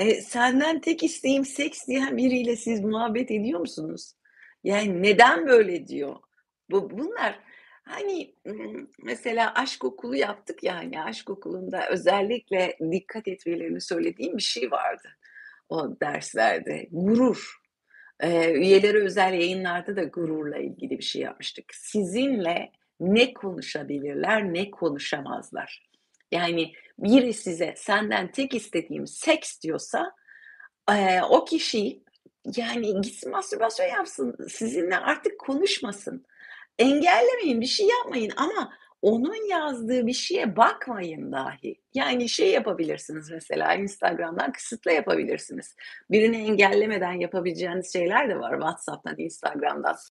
Eee, senden tek isteğim seks diyen biriyle siz muhabbet ediyor musunuz? Yani, neden böyle diyor? Bu bunlar, hani, mesela aşk okulu yaptık ya, hani, aşk okulunda özellikle dikkat etmelerini söylediğim bir şey vardı o derslerde. Gurur. Eee, üyelere özel yayınlarda da gururla ilgili bir şey yapmıştık. Sizinle ne konuşabilirler, ne konuşamazlar. Yani, biri size senden tek istediğim seks diyorsa, o kişi, yani, gitsin mastürbasyon yapsın, sizinle artık konuşmasın. Engellemeyin, bir şey yapmayın ama onun yazdığı bir şeye bakmayın dahi. Yani, şey yapabilirsiniz mesela, Instagram'dan kısıtla yapabilirsiniz. Birini engellemeden yapabileceğiniz şeyler de var WhatsApp'tan, Instagram'dan.